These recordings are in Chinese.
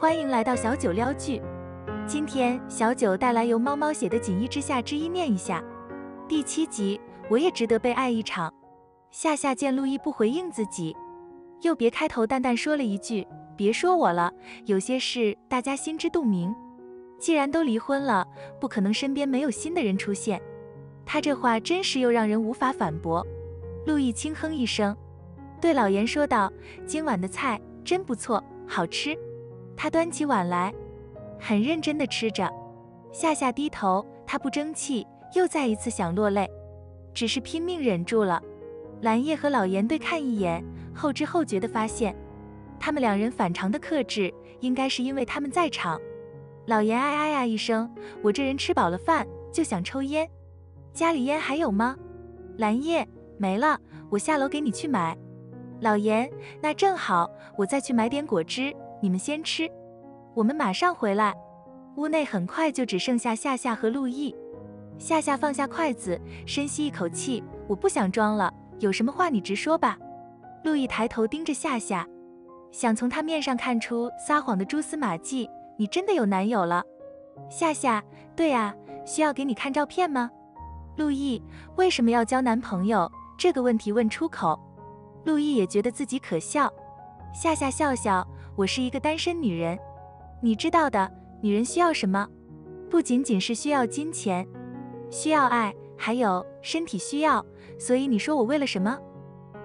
欢迎来到小九撩剧。今天小九带来由猫猫写的《锦衣之下之一》，念一下。第七集，我也值得被爱一场。夏夏见陆毅不回应自己，又别开头淡淡说了一句：“别说我了，有些事大家心知肚明。既然都离婚了，不可能身边没有新的人出现。”他这话真实又让人无法反驳。陆毅轻哼一声，对老严说道：“今晚的菜真不错，好吃。”他端起碗来，很认真地吃着。夏夏低头，他不争气，又再一次想落泪，只是拼命忍住了。蓝叶和老严对看一眼，后知后觉地发现，他们两人反常的克制，应该是因为他们在场。老严哎哎呀一声，我这人吃饱了饭就想抽烟，家里烟还有吗？蓝叶没了，我下楼给你去买。老严，那正好，我再去买点果汁，你们先吃，我们马上回来。屋内很快就只剩下夏夏和陆毅。夏夏放下筷子，深吸一口气，我不想装了。有什么话你直说吧。陆毅抬头盯着夏夏，想从她面上看出撒谎的蛛丝马迹。你真的有男友了？夏夏，对啊，需要给你看照片吗？陆毅，为什么要交男朋友？这个问题问出口，陆毅也觉得自己可笑。夏夏笑笑，我是一个单身女人，你知道的，女人需要什么？不仅仅是需要金钱，需要爱，还有身体需要。所以你说我为了什么？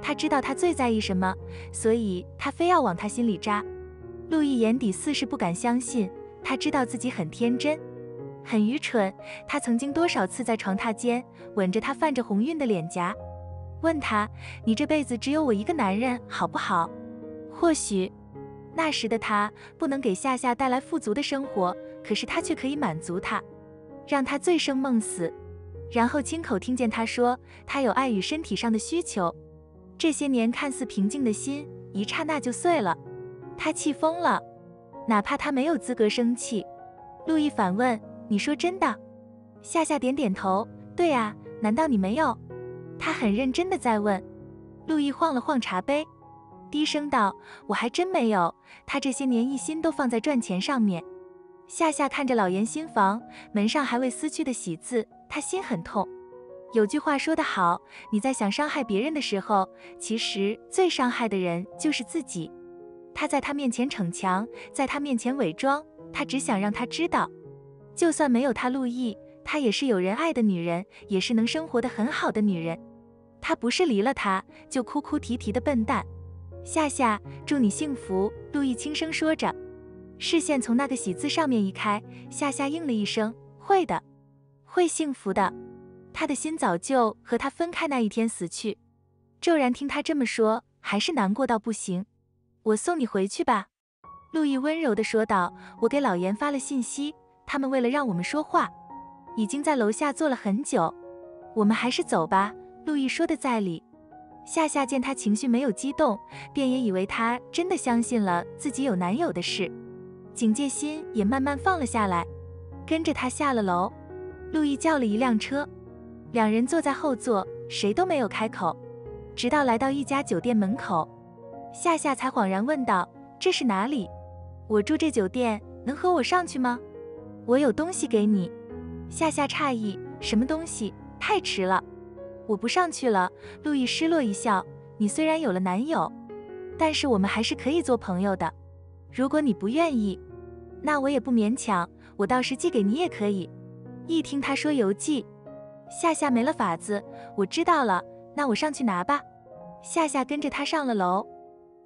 他知道他最在意什么，所以他非要往他心里扎。陆毅眼底似是不敢相信，他知道自己很天真，很愚蠢。他曾经多少次在床榻间吻着她泛着红晕的脸颊，问他：“你这辈子只有我一个男人，好不好？”或许那时的他不能给夏夏带来富足的生活，可是他却可以满足她，让她醉生梦死。然后亲口听见他说他有爱与身体上的需求，这些年看似平静的心一刹那就碎了，他气疯了，哪怕他没有资格生气。陆毅反问：“你说真的？”夏夏点点头：“对啊，难道你没有？”他很认真的在问。陆毅晃了晃茶杯，低声道：“我还真没有，他这些年一心都放在赚钱上面。”夏夏看着老严新房门上还未撕去的喜字。他心很痛。有句话说得好，你在想伤害别人的时候，其实最伤害的人就是自己。他在他面前逞强，在他面前伪装，他只想让他知道，就算没有他陆毅，他也是有人爱的女人，也是能生活的很好的女人。他不是离了他就哭哭啼啼的笨蛋。夏夏，祝你幸福。陆毅轻声说着，视线从那个喜字上面移开，夏夏应了一声，会的。会幸福的，他的心早就和他分开那一天死去。骤然听他这么说，还是难过到不行。我送你回去吧，陆毅温柔地说道。我给老严发了信息，他们为了让我们说话，已经在楼下坐了很久。我们还是走吧。陆毅说的在理。夏夏见他情绪没有激动，便也以为他真的相信了自己有男友的事，警戒心也慢慢放了下来，跟着他下了楼。陆毅叫了一辆车，两人坐在后座，谁都没有开口，直到来到一家酒店门口，夏夏才恍然问道：“这是哪里？我住这酒店，能和我上去吗？我有东西给你。”夏夏诧异：“什么东西？太迟了，我不上去了。”陆毅失落一笑：“你虽然有了男友，但是我们还是可以做朋友的。如果你不愿意，那我也不勉强，我到时寄给你也可以。”一听他说邮寄，夏夏没了法子。我知道了，那我上去拿吧。夏夏跟着他上了楼，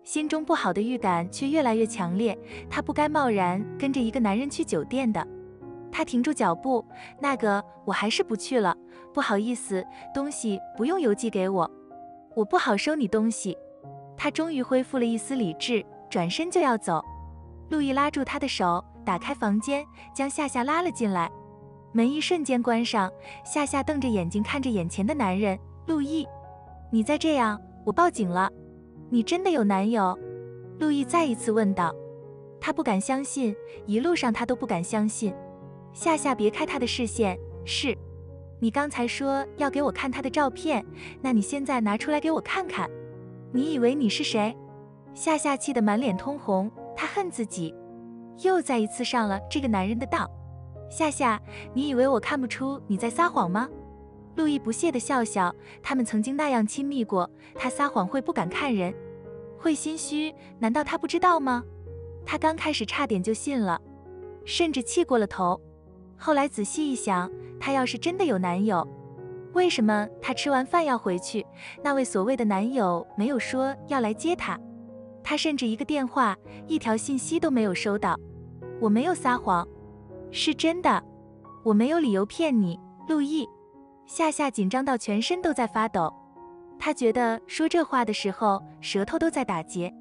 心中不好的预感却越来越强烈。她不该贸然跟着一个男人去酒店的。她停住脚步，那个我还是不去了，不好意思，东西不用邮寄给我，我不好收你东西。她终于恢复了一丝理智，转身就要走。陆毅拉住她的手，打开房间，将夏夏拉了进来。门一瞬间关上，夏夏瞪着眼睛看着眼前的男人陆毅，你再这样，我报警了。你真的有男友？陆毅再一次问道。他不敢相信，一路上他都不敢相信。夏夏别开他的视线，是你刚才说要给我看他的照片，那你现在拿出来给我看看。你以为你是谁？夏夏气得满脸通红，他恨自己。又再一次上了这个男人的当。夏夏，你以为我看不出你在撒谎吗？陆毅不屑地笑笑，他们曾经那样亲密过，他撒谎会不敢看人，会心虚，难道他不知道吗？他刚开始差点就信了，甚至气过了头。后来仔细一想，她要是真的有男友，为什么她吃完饭要回去？那位所谓的男友没有说要来接她，她甚至一个电话、一条信息都没有收到。我没有撒谎，是真的，我没有理由骗你，陆毅。夏夏紧张到全身都在发抖，她觉得说这话的时候舌头都在打结。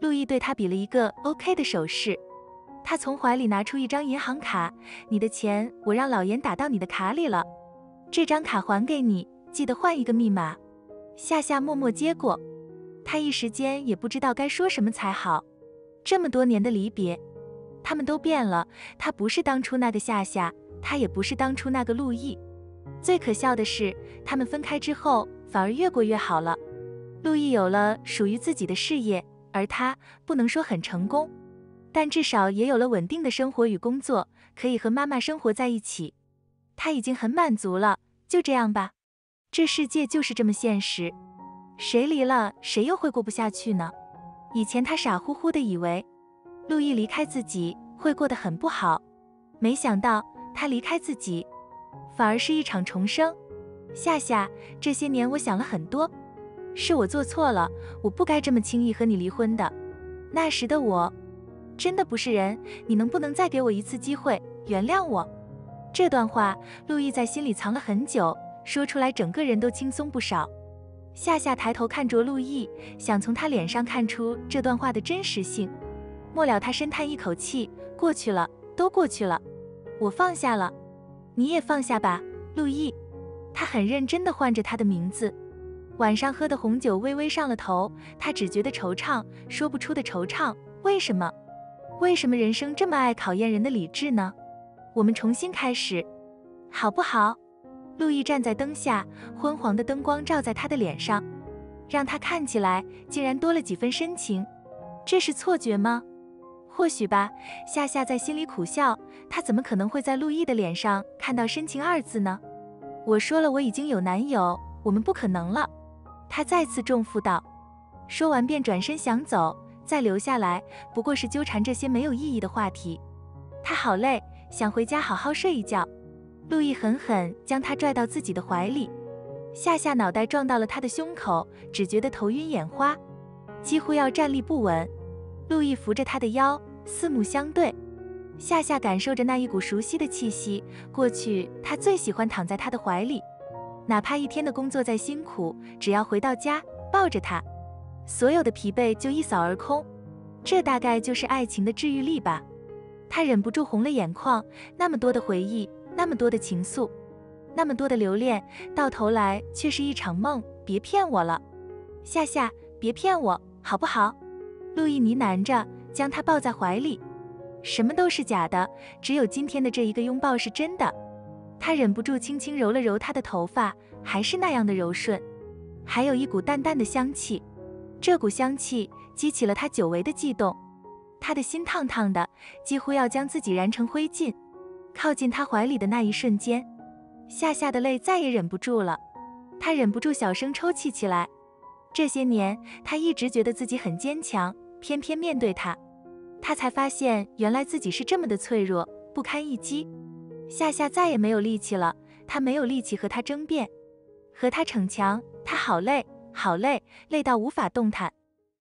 陆毅对她比了一个 OK 的手势，他从怀里拿出一张银行卡，你的钱我让老严打到你的卡里了，这张卡还给你，记得换一个密码。夏夏默默接过，他一时间也不知道该说什么才好。这么多年的离别，他们都变了，他不是当初那个夏夏，他也不是当初那个陆毅。最可笑的是，他们分开之后反而越过越好了。陆毅有了属于自己的事业，而他不能说很成功，但至少也有了稳定的生活与工作，可以和妈妈生活在一起。他已经很满足了，就这样吧。这世界就是这么现实，谁离了谁又会过不下去呢？以前他傻乎乎的以为陆毅离开自己会过得很不好，没想到他离开自己。反而是一场重生。夏夏，这些年我想了很多，是我做错了，我不该这么轻易和你离婚的。那时的我真的不是人，你能不能再给我一次机会，原谅我？这段话，陆毅在心里藏了很久，说出来整个人都轻松不少。夏夏抬头看着陆毅，想从他脸上看出这段话的真实性。末了，他深叹一口气，过去了，都过去了，我放下了。你也放下吧，陆毅。他很认真地唤着他的名字。晚上喝的红酒微微上了头，他只觉得惆怅，说不出的惆怅。为什么？为什么人生这么爱考验人的理智呢？我们重新开始，好不好？陆毅站在灯下，昏黄的灯光照在他的脸上，让他看起来竟然多了几分深情。这是错觉吗？或许吧，夏夏在心里苦笑，她怎么可能会在陆毅的脸上看到深情二字呢？我说了，我已经有男友，我们不可能了。他再次重负道，说完便转身想走，再留下来不过是纠缠这些没有意义的话题。他好累，想回家好好睡一觉。陆毅狠狠将他拽到自己的怀里，夏夏脑袋撞到了他的胸口，只觉得头晕眼花，几乎要站立不稳。陆毅扶着他的腰。四目相对，夏夏感受着那一股熟悉的气息。过去，他最喜欢躺在他的怀里，哪怕一天的工作再辛苦，只要回到家抱着他，所有的疲惫就一扫而空。这大概就是爱情的治愈力吧。他忍不住红了眼眶，那么多的回忆，那么多的情愫，那么多的留恋，到头来却是一场梦。别骗我了，夏夏，别骗我，好不好？陆毅呢喃着。将他抱在怀里，什么都是假的，只有今天的这一个拥抱是真的。他忍不住轻轻揉了揉她的头发，还是那样的柔顺，还有一股淡淡的香气。这股香气激起了他久违的悸动，他的心烫烫的，几乎要将自己燃成灰烬。靠近他怀里的那一瞬间，夏夏的泪再也忍不住了，他忍不住小声抽泣起来。这些年，他一直觉得自己很坚强。偏偏面对他，他才发现原来自己是这么的脆弱，不堪一击。夏夏再也没有力气了，他没有力气和他争辩，和他逞强。他好累，好累，累到无法动弹。